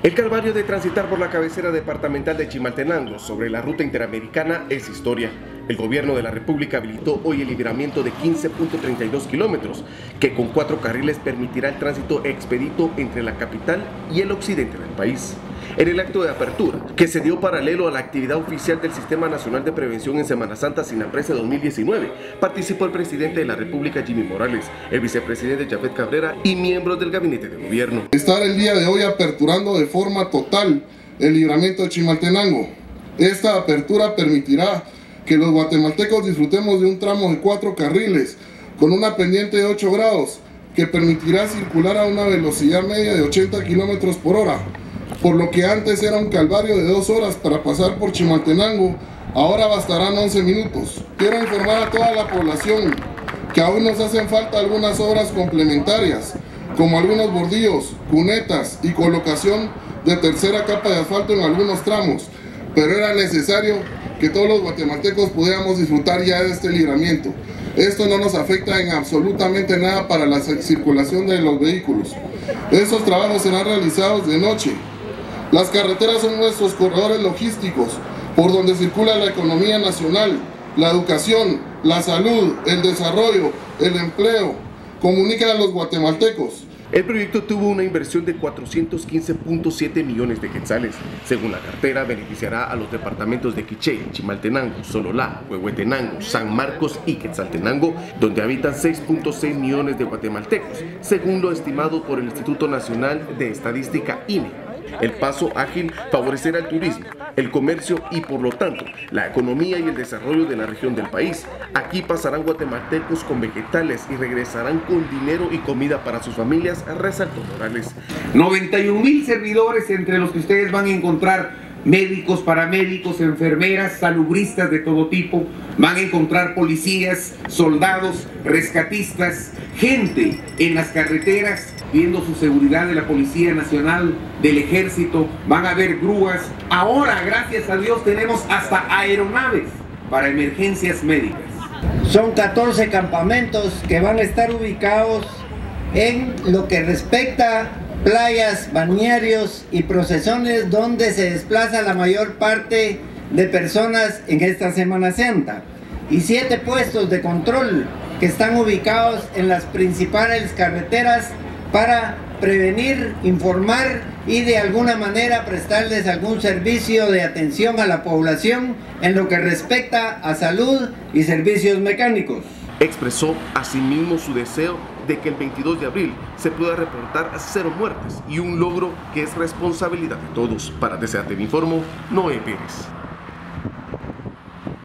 El calvario de transitar por la cabecera departamental de Chimaltenango sobre la ruta interamericana es historia. El gobierno de la República habilitó hoy el libramiento de 15.32 kilómetros, que con cuatro carriles permitirá el tránsito expedito entre la capital y el occidente del país. En el acto de apertura, que se dio paralelo a la actividad oficial del Sistema Nacional de Prevención en Semana Santa Sinapresa 2019, participó el presidente de la República Jimmy Morales, el vicepresidente Jafet Cabrera y miembros del gabinete de gobierno. Estar el día de hoy aperturando de forma total el libramiento de Chimaltenango. Esta apertura permitirá que los guatemaltecos disfrutemos de un tramo de cuatro carriles con una pendiente de 8 grados que permitirá circular a una velocidad media de 80 kilómetros por hora por lo que antes era un calvario de dos horas para pasar por Chimaltenango, ahora bastarán 11 minutos. Quiero informar a toda la población que aún nos hacen falta algunas obras complementarias, como algunos bordillos, cunetas y colocación de tercera capa de asfalto en algunos tramos, pero era necesario que todos los guatemaltecos pudiéramos disfrutar ya de este libramiento. Esto no nos afecta en absolutamente nada para la circulación de los vehículos. Estos trabajos serán realizados de noche, las carreteras son nuestros corredores logísticos por donde circula la economía nacional, la educación, la salud, el desarrollo, el empleo. Comunican a los guatemaltecos. El proyecto tuvo una inversión de 415.7 millones de quetzales. Según la cartera, beneficiará a los departamentos de Quiché, Chimaltenango, Sololá, Huehuetenango, San Marcos y Quetzaltenango, donde habitan 6.6 millones de guatemaltecos, según lo estimado por el Instituto Nacional de Estadística INE. El paso ágil favorecerá el turismo, el comercio y por lo tanto la economía y el desarrollo de la región del país. Aquí pasarán guatemaltecos con vegetales y regresarán con dinero y comida para sus familias, resaltó Morales. 91 mil servidores entre los que ustedes van a encontrar médicos, paramédicos, enfermeras, salubristas de todo tipo, van a encontrar policías, soldados, rescatistas, gente en las carreteras viendo su seguridad de la Policía Nacional, del Ejército, van a haber grúas. Ahora, gracias a Dios, tenemos hasta aeronaves para emergencias médicas. Son 14 campamentos que van a estar ubicados en lo que respecta playas, balnearios y procesiones donde se desplaza la mayor parte de personas en esta Semana Santa. Y siete puestos de control que están ubicados en las principales carreteras para prevenir, informar y de alguna manera prestarles algún servicio de atención a la población en lo que respecta a salud y servicios mecánicos. Expresó asimismo su deseo de que el 22 de abril se pueda reportar cero muertes y un logro que es responsabilidad de todos. Para DCAT Informo, Noé Pérez.